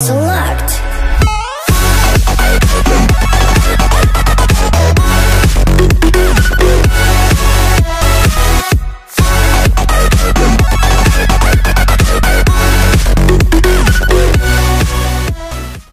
select.